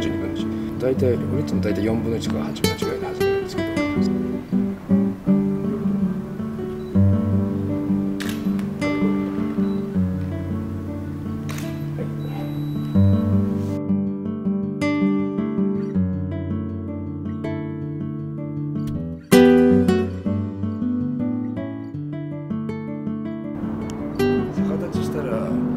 32分の1大体俺いつも大体4分の1か8分の1ぐらいで始めるんですけど逆立ちしたら